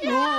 Yeah.